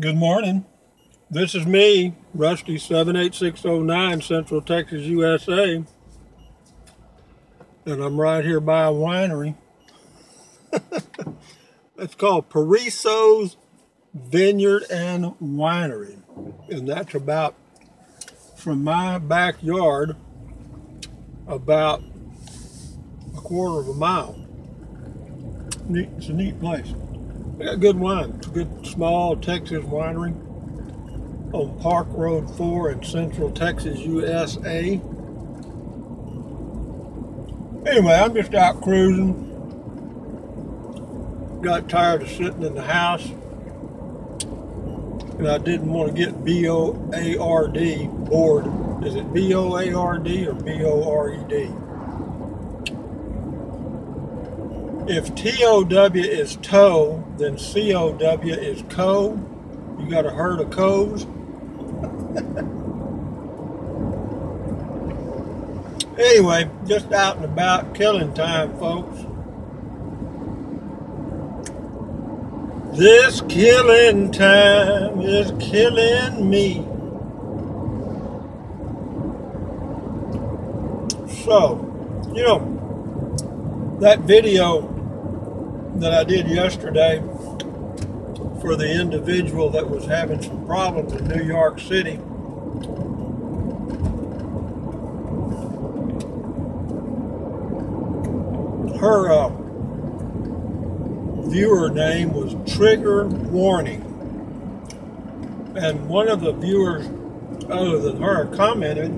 Good morning. This is me, Rusty 78609, Central Texas, USA. And I'm right here by a winery. it's called Perissos Vineyard and Winery. And that's about from my backyard about a quarter of a mile. Neat, it's a neat place. Got good wine. Good small Texas winery on Park Road 4 in Central Texas, USA. Anyway, I'm just out cruising. Got tired of sitting in the house. And I didn't want to get B-O-A-R-D, bored. Is it B-O-A-R-D or B-O-R-E-D? If T-O-W is toe, then C-O-W is co. You got a herd of cows. anyway, just out and about, killing time, folks. This killing time is killing me. So, you know, that video that I did yesterday for the individual that was having some problems in New York City. Her uh, viewer name was Trigger Warning. And one of the viewers, other than her, commented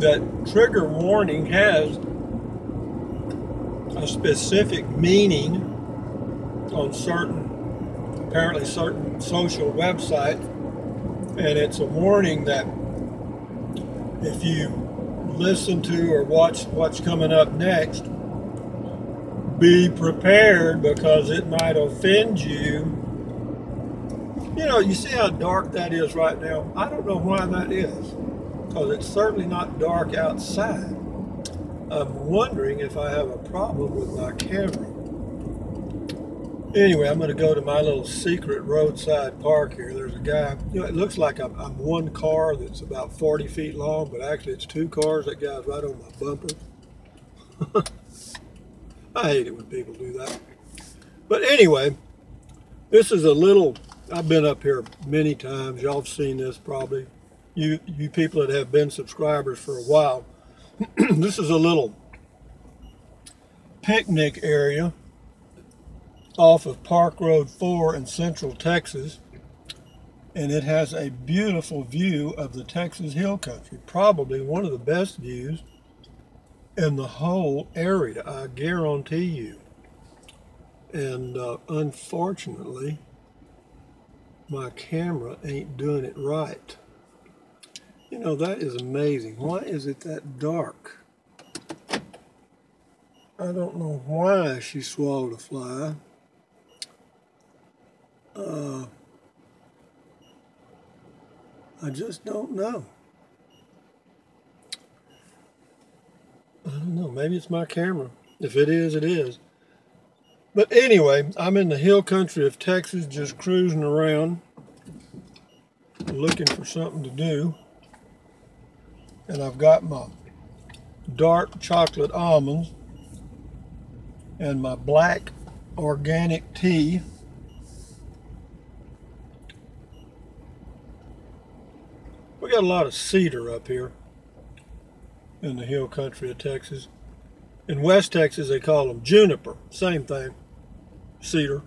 that Trigger Warning has a specific meaning on certain, apparently certain social websites, and it's a warning that if you listen to or watch what's coming up next, be prepared because it might offend you. You know, you see how dark that is right now? I don't know why that is, because it's certainly not dark outside. I'm wondering if I have a problem with my camera. Anyway, I'm going to go to my little secret roadside park here. There's a guy, you know, it looks like I'm, I'm one car that's about 40 feet long, but actually it's two cars. That guy's right on my bumper. I hate it when people do that. But anyway, this is a little, I've been up here many times. Y'all have seen this probably. You, you people that have been subscribers for a while. this is a little picnic area off of Park Road 4 in Central Texas. And it has a beautiful view of the Texas Hill Country. Probably one of the best views in the whole area, I guarantee you. And uh, unfortunately, my camera ain't doing it right. You know, that is amazing. Why is it that dark? I don't know why she swallowed a fly. Uh, I just don't know. I don't know. Maybe it's my camera. If it is, it is. But anyway, I'm in the hill country of Texas, just cruising around, looking for something to do. And I've got my dark chocolate almonds and my black organic tea. We got a lot of cedar up here in the hill country of Texas. In West Texas, they call them juniper. Same thing, cedar.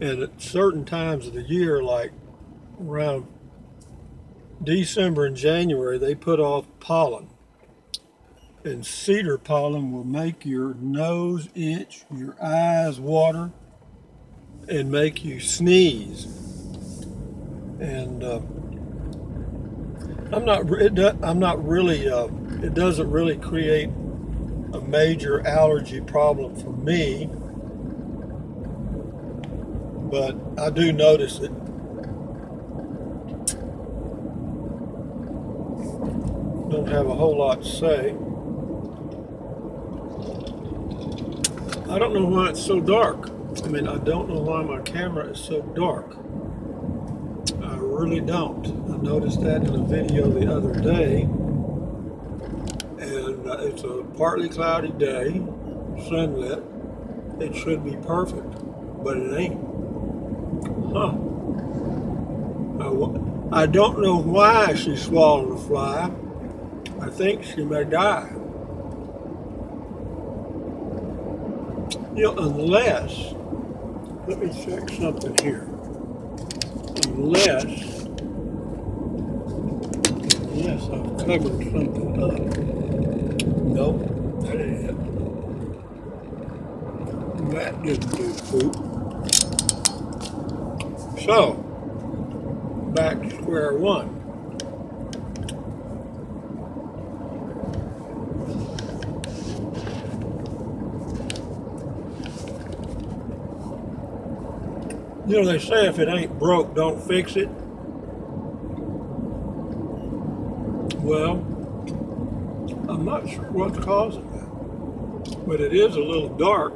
And at certain times of the year, like around December and January, they put off pollen. And cedar pollen will make your nose itch, your eyes water, and make you sneeze. And uh, I'm not. I'm not really. Uh, it doesn't really create a major allergy problem for me, but I do notice it. Don't have a whole lot to say. I don't know why it's so dark. I mean, I don't know why my camera is so dark. I really don't. I noticed that in a video the other day. And uh, it's a partly cloudy day, sunlit. It should be perfect, but it ain't. Huh. I, I don't know why she swallowed a fly. I think she may die. You know, unless, let me check something here. Unless, unless I've covered something up. Nope, that ain't it. That didn't do poop. So, back to square one. You know, they say if it ain't broke, don't fix it. Well, I'm not sure what's causing that, but it is a little dark.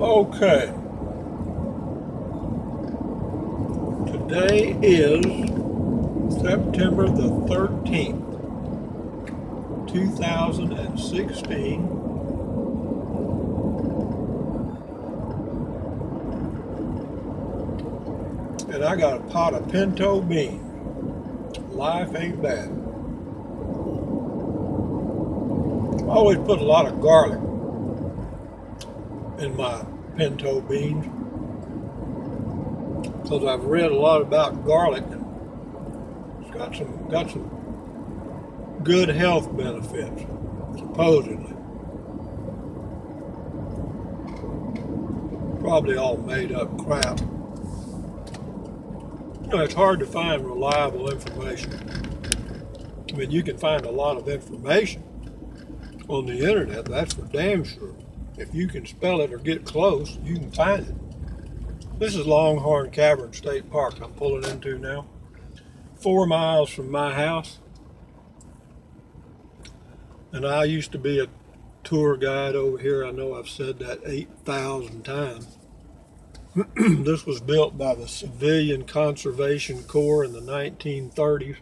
Okay. Today is September the 13th. 2016. And I got a pot of pinto beans. Life ain't bad. I always put a lot of garlic in my pinto beans because I've read a lot about garlic. It's got some got some good health benefits, supposedly. Probably all made up crap. You know, it's hard to find reliable information. I mean, you can find a lot of information on the internet, that's for damn sure. If you can spell it or get close, you can find it. This is Longhorn Cavern State Park I'm pulling into now. Four miles from my house. And I used to be a tour guide over here. I know I've said that 8,000 times. this was built by the Civilian Conservation Corps in the 1930s.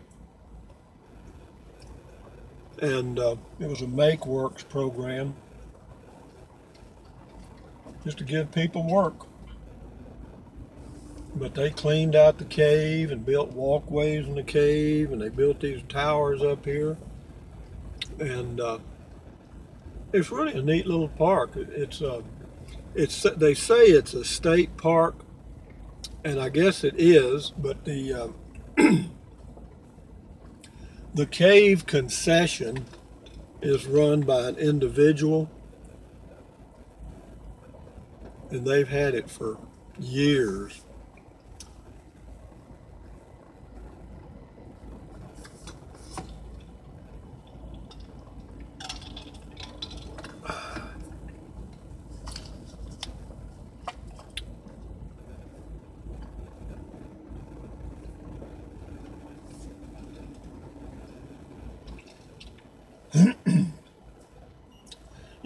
And uh, it was a make works program just to give people work. But they cleaned out the cave and built walkways in the cave and they built these towers up here and uh, it's really a neat little park. It's uh, it's they say it's a state park, and I guess it is. But the uh, the cave concession is run by an individual, and they've had it for years.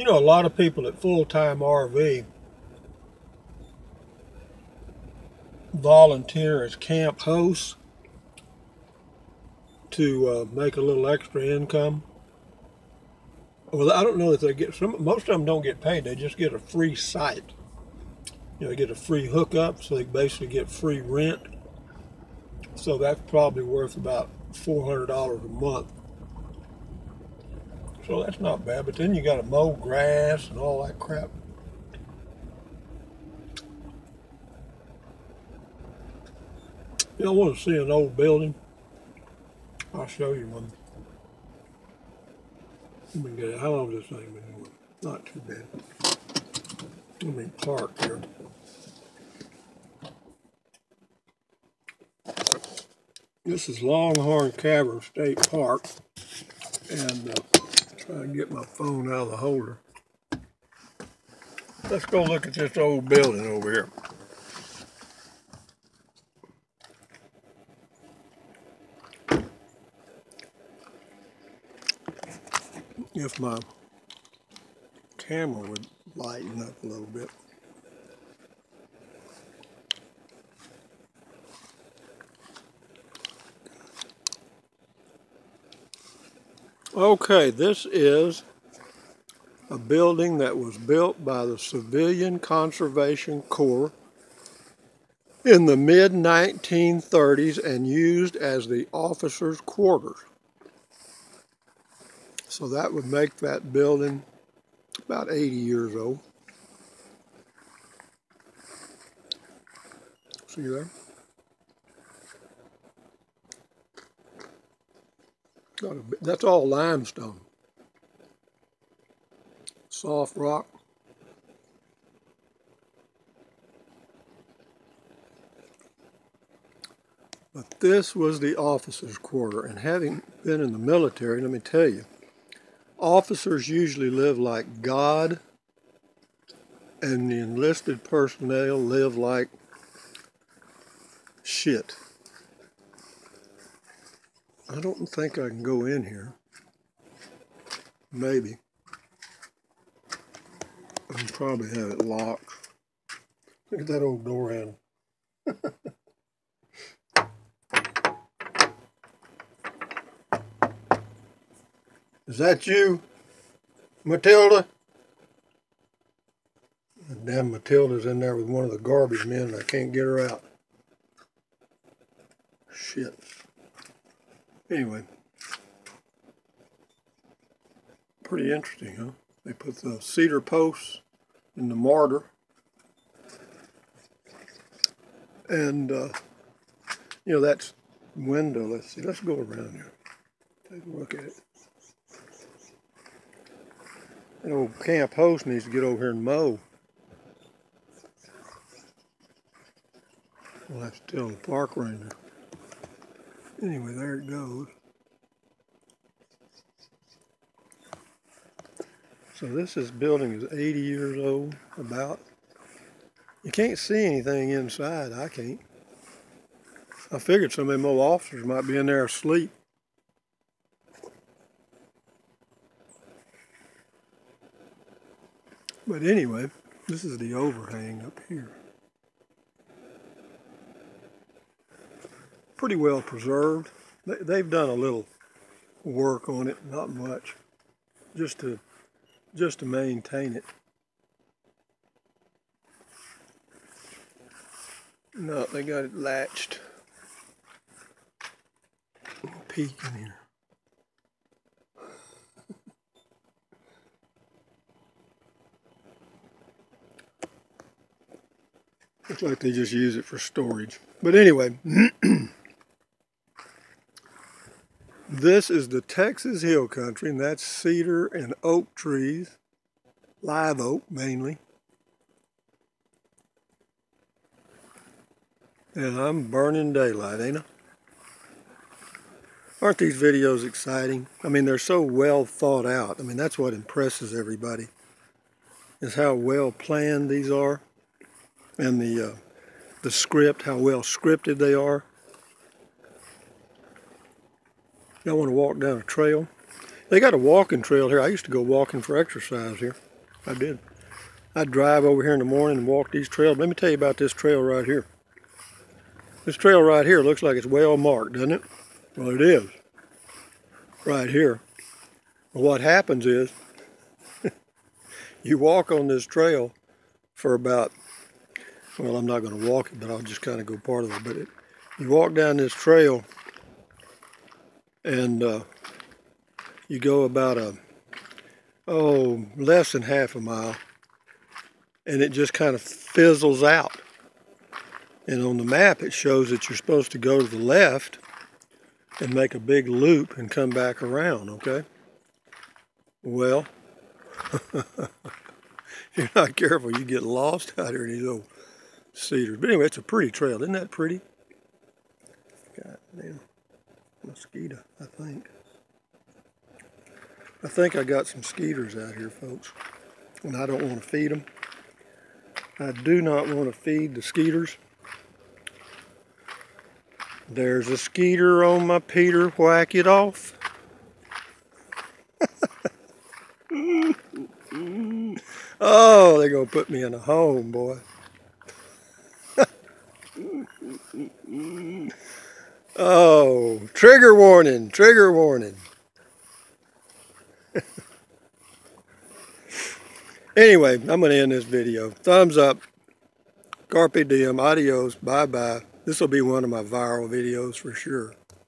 You know, a lot of people at full time RV volunteer as camp hosts to uh, make a little extra income. Well, I don't know if they get some. Most of them don't get paid. They just get a free site. You know, they get a free hookup, so they basically get free rent. So that's probably worth about four hundred dollars a month so that's not bad. But then you got to mow grass and all that crap. Don't want to see an old building? I'll show you one. Let me get it. How long this thing been? Not too bad. Let me park here. This is Longhorn Cavern State Park. And uh, I can get my phone out of the holder. Let's go look at this old building over here. If my camera would lighten up a little bit. Okay, this is a building that was built by the Civilian Conservation Corps in the mid 1930s and used as the officers' quarters. So that would make that building about 80 years old. See there? That's all limestone. Soft rock. But this was the officer's quarter, and having been in the military, let me tell you, officers usually live like God, and the enlisted personnel live like shit. I don't think I can go in here. Maybe. I probably have it locked. Look at that old door handle. Is that you, Matilda? Damn Matilda's in there with one of the garbage men and I can't get her out. Shit. Anyway, pretty interesting, huh? They put the cedar posts in the mortar. And, uh, you know, that's window. Let's see. Let's go around here. Take a look at it. That old camp host needs to get over here and mow. We'll to tell the park ranger. Anyway, there it goes. So this is building is 80 years old, about. You can't see anything inside, I can't. I figured some of them old officers might be in there asleep. But anyway, this is the overhang up here. Pretty well preserved. They've done a little work on it, not much, just to just to maintain it. No, they got it latched. Peek in here. Looks like they just use it for storage. But anyway, This is the Texas Hill Country, and that's cedar and oak trees, live oak mainly. And I'm burning daylight, ain't I? Aren't these videos exciting? I mean, they're so well thought out. I mean, that's what impresses everybody, is how well planned these are, and the, uh, the script, how well scripted they are. Y'all want to walk down a trail? They got a walking trail here. I used to go walking for exercise here. I did. I'd drive over here in the morning and walk these trails. Let me tell you about this trail right here. This trail right here looks like it's well marked, doesn't it? Well, it is. Right here. But what happens is, you walk on this trail for about, well, I'm not going to walk it, but I'll just kind of go part of it. But it, you walk down this trail and uh, you go about a oh less than half a mile and it just kind of fizzles out. And on the map it shows that you're supposed to go to the left and make a big loop and come back around okay? Well if you're not careful. You get lost out here in these old cedars. But anyway it's a pretty trail. Isn't that pretty? God damn mosquito, I think. I think I got some skeeters out here, folks, and I don't want to feed them. I do not want to feed the skeeters. There's a skeeter on my Peter, whack it off. oh, they're going to put me in a home, boy. oh, trigger warning, trigger warning. anyway, I'm going to end this video. Thumbs up. Carpe diem. Adios. Bye-bye. This will be one of my viral videos for sure.